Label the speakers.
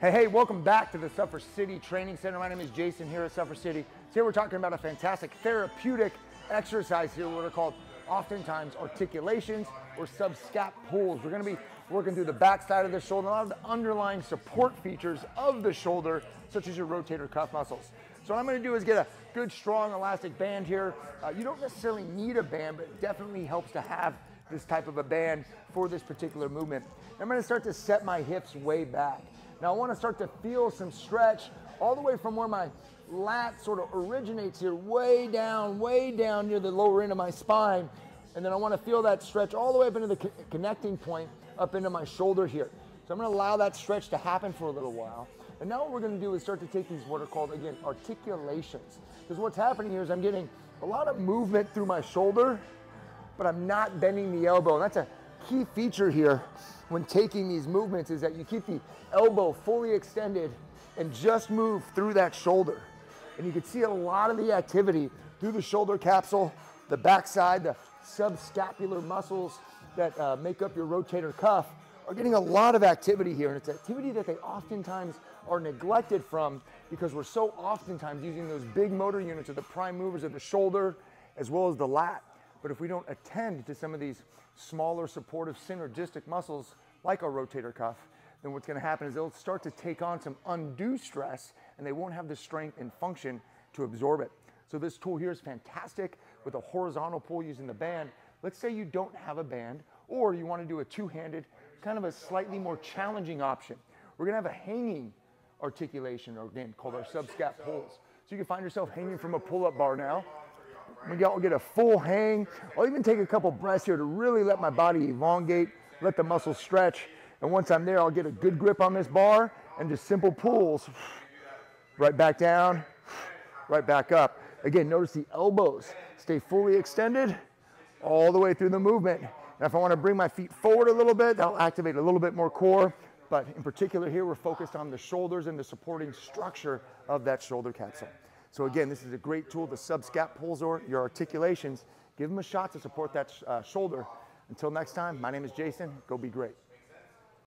Speaker 1: Hey, hey, welcome back to the Suffer City Training Center. My name is Jason here at Suffer City. Today we're talking about a fantastic therapeutic exercise here, what are called oftentimes articulations or subscap pulls. We're gonna be working through the back side of the shoulder, a lot of the underlying support features of the shoulder, such as your rotator cuff muscles. So what I'm gonna do is get a good strong elastic band here. Uh, you don't necessarily need a band, but it definitely helps to have this type of a band for this particular movement. I'm gonna start to set my hips way back. Now I wanna start to feel some stretch all the way from where my lat sort of originates here, way down, way down near the lower end of my spine. And then I wanna feel that stretch all the way up into the co connecting point, up into my shoulder here. So I'm gonna allow that stretch to happen for a little while. And now what we're gonna do is start to take these what are called, again, articulations. Because what's happening here is I'm getting a lot of movement through my shoulder, but I'm not bending the elbow. And that's a key feature here when taking these movements is that you keep the elbow fully extended and just move through that shoulder. And you can see a lot of the activity through the shoulder capsule, the backside, the subscapular muscles that uh, make up your rotator cuff are getting a lot of activity here. And it's activity that they oftentimes are neglected from because we're so oftentimes using those big motor units or the prime movers of the shoulder as well as the lat. But if we don't attend to some of these smaller supportive synergistic muscles like our rotator cuff, then what's gonna happen is they'll start to take on some undue stress and they won't have the strength and function to absorb it. So this tool here is fantastic with a horizontal pull using the band. Let's say you don't have a band or you wanna do a two-handed, kind of a slightly more challenging option. We're gonna have a hanging articulation, or again, called our subscap pulls. So you can find yourself hanging from a pull-up bar now. Maybe I'll get a full hang. I'll even take a couple breaths here to really let my body elongate, let the muscles stretch. And once I'm there, I'll get a good grip on this bar and just simple pulls. Right back down, right back up. Again, notice the elbows stay fully extended all the way through the movement. And if I want to bring my feet forward a little bit, that'll activate a little bit more core. But in particular here, we're focused on the shoulders and the supporting structure of that shoulder capsule. So again, this is a great tool, the subscap pulls or your articulations. Give them a shot to support that uh, shoulder. Until next time, my name is Jason. Go be great.